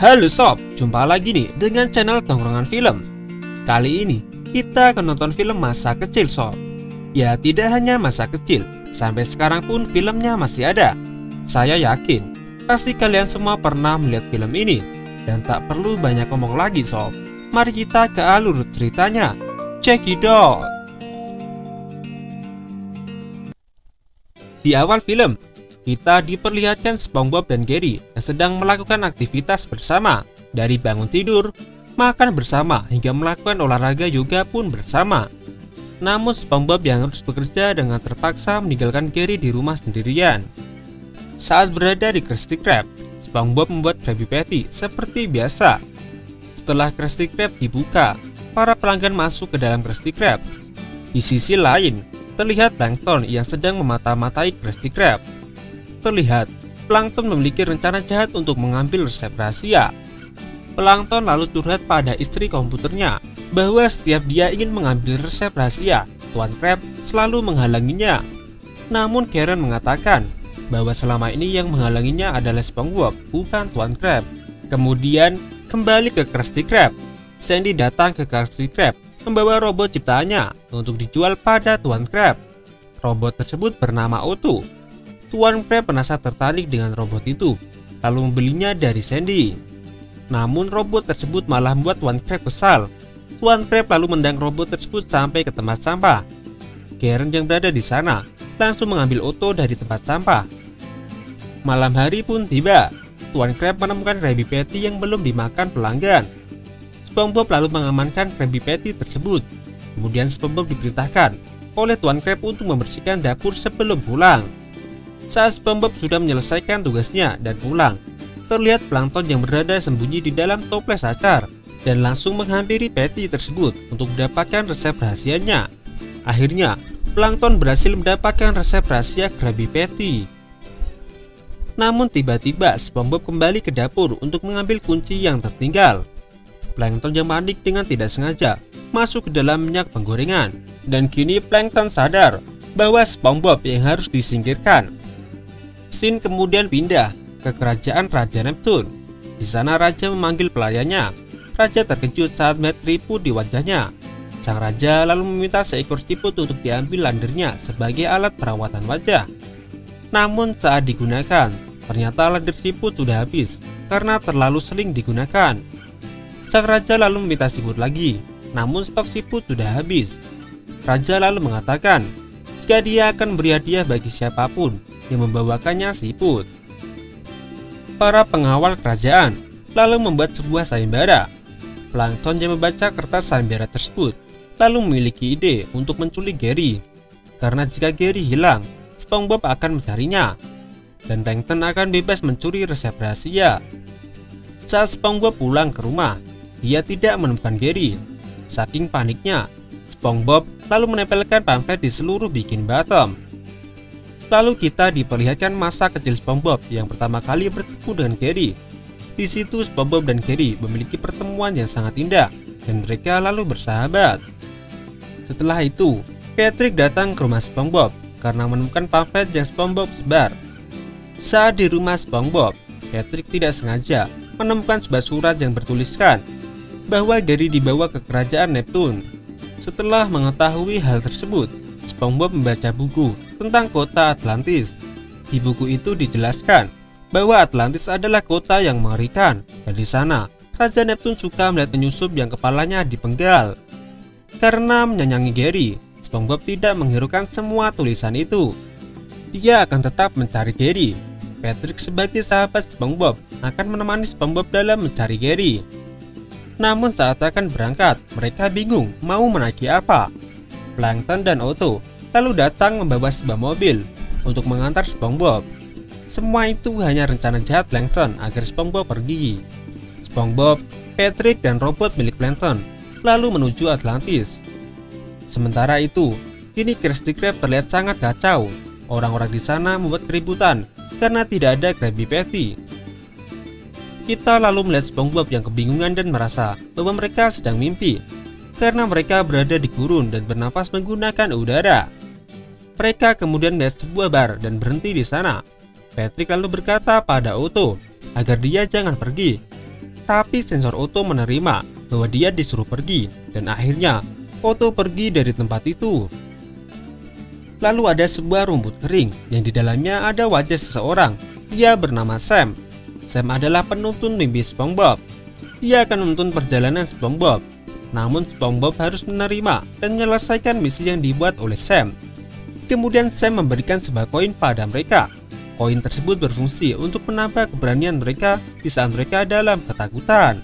Halo sob, jumpa lagi nih dengan channel Tongkrongan Film. Kali ini kita akan nonton film masa kecil sob. Ya tidak hanya masa kecil, sampai sekarang pun filmnya masih ada. Saya yakin pasti kalian semua pernah melihat film ini dan tak perlu banyak ngomong lagi sob. Mari kita ke alur ceritanya. Check it out. Di awal film, kita diperlihatkan SpongeBob dan Gary yang sedang melakukan aktivitas bersama, dari bangun tidur, makan bersama, hingga melakukan olahraga yoga pun bersama. Namun SpongeBob yang harus bekerja dengan terpaksa meninggalkan Gary di rumah sendirian. Saat berada di Krusty Krab, SpongeBob membuat Krabby Patty seperti biasa. Setelah Krusty Krab dibuka, para pelanggan masuk ke dalam Krusty Krab. Di sisi lain, terlihat Plankton yang sedang memata-matai Krusty Krab. Terlihat, Plankton memiliki rencana jahat untuk mengambil resep rahasia. Plankton lalu curhat pada istri komputernya bahwa setiap dia ingin mengambil resep rahasia, Tuan Crab selalu menghalanginya. Namun Karen mengatakan bahwa selama ini yang menghalanginya adalah SpongeBob, bukan Tuan Crab. Kemudian kembali ke Krusty Krab. Sandy datang ke Krusty Krab membawa robot ciptaannya untuk dijual pada Tuan Crab. Robot tersebut bernama Otto. Tuan Crab merasa tertarik dengan robot itu, lalu membelinya dari Sandy. Namun robot tersebut malah membuat Tuan Crab kesal. Tuan Crab lalu mendang robot tersebut sampai ke tempat sampah. Karen yang berada di sana langsung mengambil Otto dari tempat sampah. Malam hari pun tiba. Tuan Crab menemukan Krabby Patty yang belum dimakan pelanggan. SpongeBob lalu mengamankan Krabby Patty tersebut. Kemudian SpongeBob diperintahkan oleh Tuan Crab untuk membersihkan dapur sebelum pulang. Saat SpongeBob sudah menyelesaikan tugasnya dan pulang, terlihat plankton yang berada sembunyi di dalam toples acar dan langsung menghampiri Patty tersebut untuk mendapatkan resep rahasianya. Akhirnya, plankton berhasil mendapatkan resep rahasia Krabby Patty. Namun tiba-tiba SpongeBob kembali ke dapur untuk mengambil kunci yang tertinggal. Plankton yang panik dengan tidak sengaja masuk ke dalam minyak penggorengan dan kini Plankton sadar bahwa SpongeBob yang harus disingkirkan. Scene kemudian pindah ke kerajaan Raja Neptune. Di sana raja memanggil pelayannya. Raja terkejut saat melihat tripu di wajahnya. Sang raja lalu meminta seekor siput untuk diambil landernya sebagai alat perawatan wajah. Namun saat digunakan, ternyata lander siput sudah habis karena terlalu sering digunakan. Sang raja lalu meminta siput lagi, namun stok siput sudah habis. Raja lalu mengatakan, jika dia akan beri hadiah bagi siapa pun yang membawakannya siput. Para pengawal kerajaan lalu membuat sebuah sayembara. Plankton yang membaca kertas sayembara tersebut lalu memiliki ide untuk menculik Gary. Karena jika Gary hilang, SpongeBob akan mencarinya dan Plankton akan bebas mencuri resep rahasia. Saat SpongeBob pulang ke rumah, dia tidak menemukan Gary. Saking paniknya, SpongeBob lalu menempelkan pamflet di seluruh bikin bottom. Lalu kita diperlihatkan masa kecil SpongeBob yang pertama kali bertemu dengan Gary. Di situ SpongeBob dan Gary memiliki pertemuan yang sangat indah dan mereka lalu bersahabat. Setelah itu, Patrick datang ke rumah SpongeBob karena menemukan pamflet yang SpongeBob sebar. Saat di rumah SpongeBob, Patrick tidak sengaja menemukan sebuah surat yang bertuliskan bahwa Gary dibawa ke kerajaan Neptune. Setelah mengetahui hal tersebut, SpongeBob membaca buku tentang kota Atlantis. Di buku itu dijelaskan bahwa Atlantis adalah kota yang mengerikan dan di sana Raja Neptune suka melihat penyusup yang kepalanya dipenggal. Karena menyayangi Gary, SpongeBob tidak menghiraukan semua tulisan itu. Dia akan tetap mencari Gary. Patrick sebagai sahabat SpongeBob akan menemani SpongeBob dalam mencari Gary. Namun saat akan berangkat, mereka bingung mau menaiki apa. Plankton dan Otto lalu datang membawa sebuah mobil untuk mengantar SpongeBob. Semua itu hanya rencana jahat Plankton agar SpongeBob pergi. SpongeBob, Patrick, dan robot milik Plankton lalu menuju Atlantis. Sementara itu, kini Krusty Krab terlihat sangat kacau. Orang-orang di sana membuat keributan karena tidak ada Krabby Patty. Kita lalu melihat SpongeBob yang kebingungan dan merasa bahwa mereka sedang mimpi karena mereka berada di gurun dan bernafas menggunakan udara. Mereka kemudian melihat sebuah bar dan berhenti di sana. Patrick lalu berkata pada Otto agar dia jangan pergi Tapi sensor Otto menerima bahwa dia disuruh pergi dan akhirnya Otto pergi dari tempat itu. Lalu ada sebuah rumput kering yang di dalamnya ada wajah seseorang. Dia bernama Sam. Sam adalah penuntun mimpi SpongeBob. Dia akan menuntun perjalanan SpongeBob. Namun SpongeBob harus menerima dan menyelesaikan misi yang dibuat oleh Sam. Kemudian Sam memberikan sebuah koin pada mereka Koin tersebut berfungsi untuk menambah keberanian mereka di saat mereka dalam ketakutan.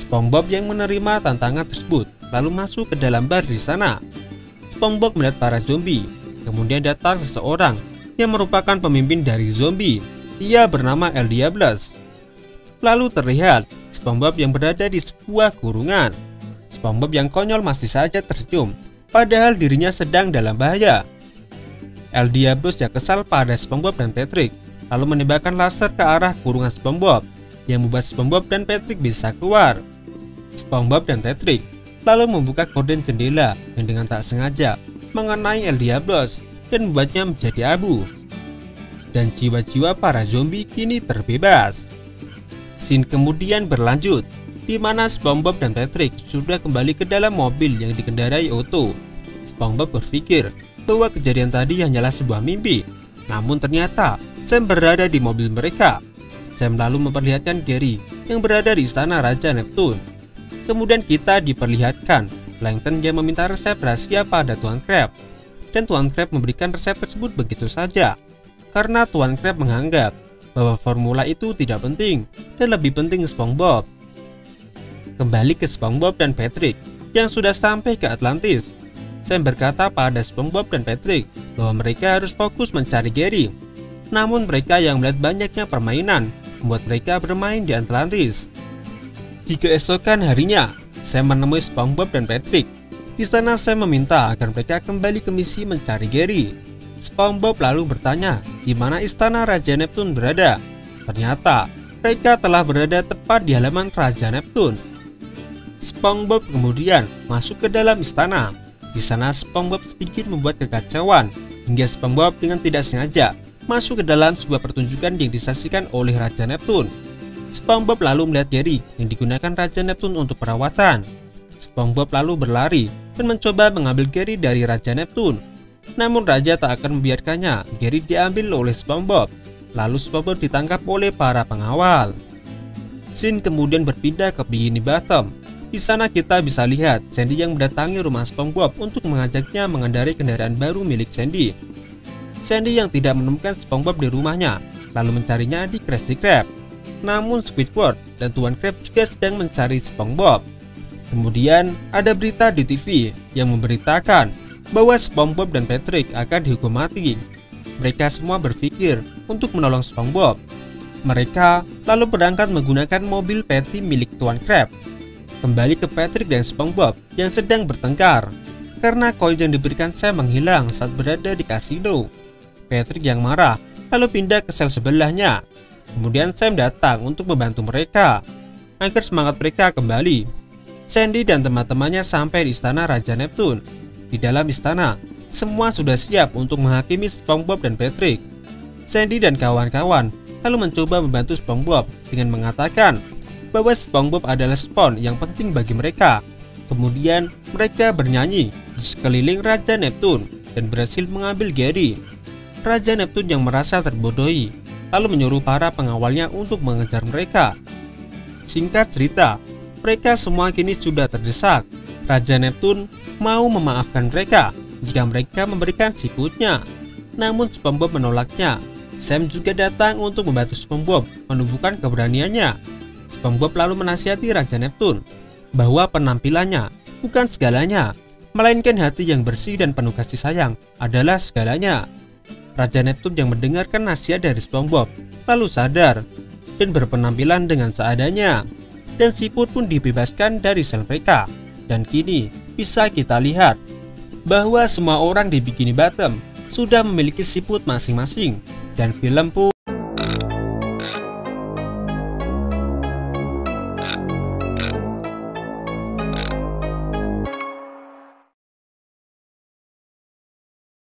SpongeBob yang menerima tantangan tersebut lalu masuk ke dalam bar di sana. SpongeBob melihat para zombie. Kemudian datang seseorang yang merupakan pemimpin dari zombie. Ia bernama El Diables. Lalu terlihat SpongeBob yang berada di sebuah kurungan. SpongeBob yang konyol masih saja tersenyum, padahal dirinya sedang dalam bahaya. El Diablos yang kesal pada SpongeBob dan Patrick, lalu menembakkan laser ke arah kurungan SpongeBob, yang membuat SpongeBob dan Patrick bisa keluar. SpongeBob dan Patrick lalu membuka korden jendela yang dengan tak sengaja mengenai El Diablos dan membuatnya menjadi abu. Dan jiwa-jiwa para zombie kini terbebas. Scene kemudian berlanjut, di mana SpongeBob dan Patrick sudah kembali ke dalam mobil yang dikendarai Otto. SpongeBob berpikir bahwa kejadian tadi hanyalah sebuah mimpi. Namun ternyata Sam berada di mobil mereka. Sam lalu memperlihatkan Gary yang berada di istana Raja Neptune. Kemudian kita diperlihatkan Plankton yang meminta resep rahasia pada Tuan Crab. Dan Tuan Crab memberikan resep tersebut begitu saja. Karena Tuan Crab menganggap bahwa formula itu tidak penting dan lebih penting SpongeBob. Kembali ke SpongeBob dan Patrick yang sudah sampai ke Atlantis. Sam berkata pada SpongeBob dan Patrick bahwa mereka harus fokus mencari Gary. Namun mereka yang melihat banyaknya permainan membuat mereka bermain di Atlantis. Di keesokan harinya, Sam menemui SpongeBob dan Patrick. Di sana Sam meminta agar mereka kembali ke misi mencari Gary. SpongeBob lalu bertanya di mana istana Raja Neptune berada. Ternyata mereka telah berada tepat di halaman Raja Neptune. SpongeBob kemudian masuk ke dalam istana di sana SpongeBob sedikit membuat kekacauan hingga SpongeBob dengan tidak sengaja masuk ke dalam sebuah pertunjukan yang disaksikan oleh Raja Neptune. SpongeBob lalu melihat Gary yang digunakan Raja Neptune untuk perawatan. SpongeBob lalu berlari dan mencoba mengambil Gary dari Raja Neptune. Namun Raja tak akan membiarkannya Gary diambil oleh SpongeBob. Lalu SpongeBob ditangkap oleh para pengawal. Scene kemudian berpindah ke Bikini Bottom di sana kita bisa lihat Sandy yang mendatangi rumah SpongeBob untuk mengajaknya mengendarai kendaraan baru milik Sandy. Sandy yang tidak menemukan SpongeBob di rumahnya, lalu mencarinya di Krusty Krab. Namun Squidward dan Tuan Crab juga sedang mencari SpongeBob. Kemudian ada berita di TV yang memberitakan bahwa SpongeBob dan Patrick akan dihukum mati. Mereka semua berpikir untuk menolong SpongeBob. Mereka lalu berangkat menggunakan mobil Patty milik Tuan Crab Kembali ke Patrick dan SpongeBob yang sedang bertengkar karena koin yang diberikan Sam menghilang saat berada di kasino. Patrick yang marah lalu pindah ke sel sebelahnya. Kemudian Sam datang untuk membantu mereka agar semangat mereka kembali. Sandy dan teman-temannya sampai di istana Raja Neptune. Di dalam istana, semua sudah siap untuk menghakimi SpongeBob dan Patrick. Sandy dan kawan-kawan lalu mencoba membantu SpongeBob dengan mengatakan bahwa SpongeBob adalah spawn yang penting bagi mereka. Kemudian mereka bernyanyi di sekeliling Raja Neptune dan berhasil mengambil Gary. Raja Neptune yang merasa terbodohi lalu menyuruh para pengawalnya untuk mengejar mereka. Singkat cerita, mereka semua kini sudah terdesak. Raja Neptune mau memaafkan mereka jika mereka memberikan siputnya. Namun SpongeBob menolaknya. Sam juga datang untuk membantu SpongeBob menumbuhkan keberaniannya SpongeBob lalu menasihati Raja Neptune bahwa penampilannya bukan segalanya, melainkan hati yang bersih dan penuh kasih sayang adalah segalanya. Raja Neptune yang mendengarkan nasihat dari SpongeBob lalu sadar dan berpenampilan dengan seadanya. Dan siput pun dibebaskan dari sel mereka. Dan kini bisa kita lihat bahwa semua orang di Bikini Bottom sudah memiliki siput masing-masing dan film pun